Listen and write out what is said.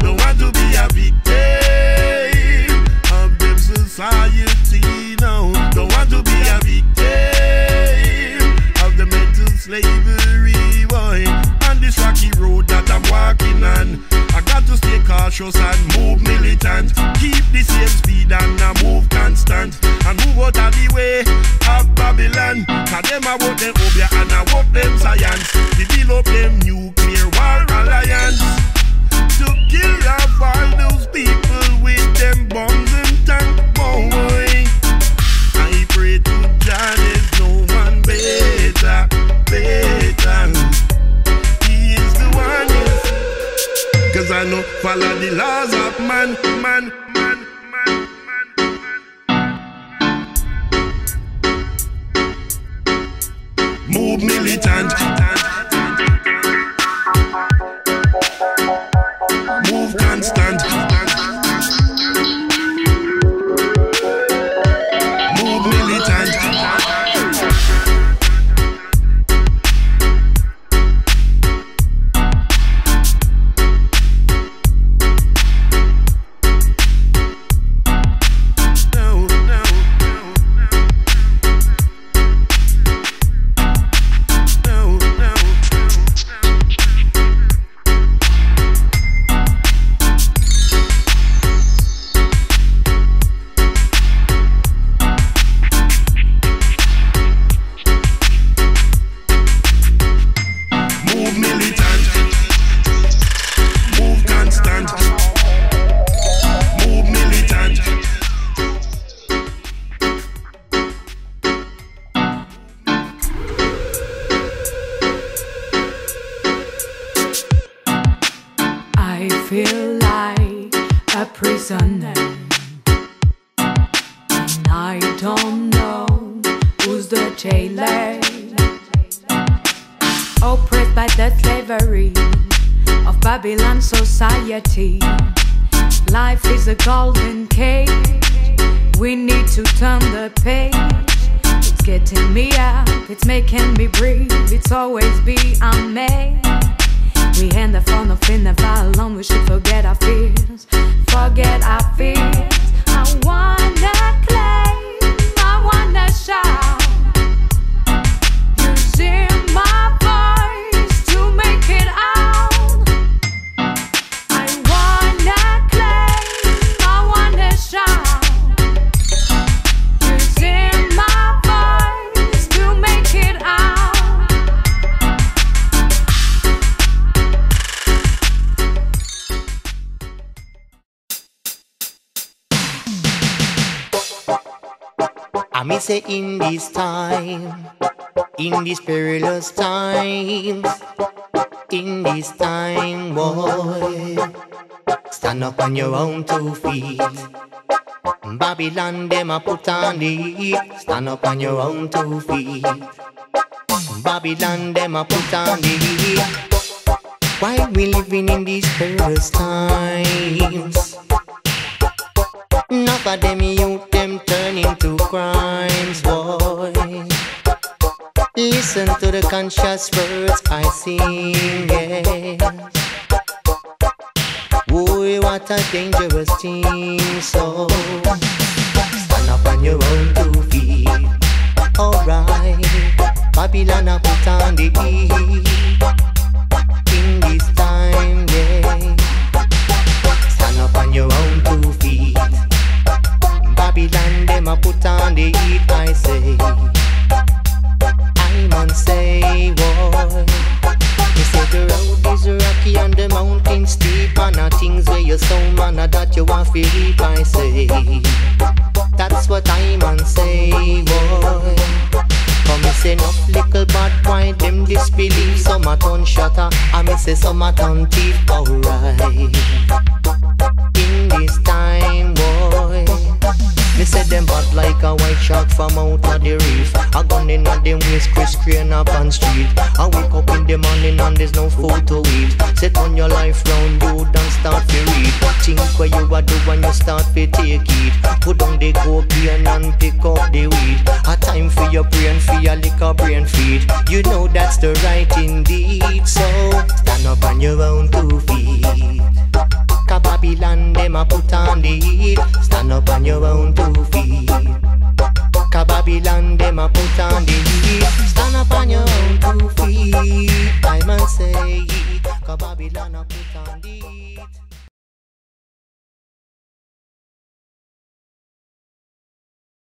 Don't want to be a victim of them society now. Don't want to be a victim of the mental slavery. On this rocky road that I'm walking on, I got to stay cautious and move militant. Keep the same speed and I move constant. And move out of the way of Babylon. Cause them want them Cause I know follow the laws of man, man, man, man, man. Move militant. Move constant. Feel like a prisoner. And I don't know who's the jailer. Oppressed by the slavery of Babylon society. Life is a golden cage. We need to turn the page. It's getting me up, it's making me breathe. It's always be made. We hand the phone off in the alone. We should forget our fears. Forget our fears. I wanna May say in this time, in these perilous times, in this time, boy, stand up on your own two feet. Babylon, them a put on heat. Stand up on your own two feet. Babylon, them a put on heat. Why we living in these perilous times? Enough of them youth, them turn into crimes, Listen to the conscious words I sing, yes. Boy, what a dangerous thing, so stand up on your own two feet. Alright, Babylon, I put on the heat. In this time, yeah. Stand up on your own two feet. Babylon, them a put on the heat, I say. Say, boy. Say the road is rocky and the mountain steep, things where you so man that you I say. That's what I'm say, boy. Me say little Some a ton and me say some a ton thief, alright In this time, Say them bad like a white shark from out of the reef. A gun in a them waist, Chris Crane up on street. I wake up in the morning and there's no food to eat. Set on your life round, you don't start to read. Think where you a do when you start to take it. Put down the cocaine and pick up the weed. A time for your brain, for your liquor brain feed. You know that's the right indeed So stand up on your own two feet. Babylon, them a put on the heat up on your own two feet Cause Babylon them a put on the heat. Stand up on your own two feet. I must say, cause Babylon a put on the heat.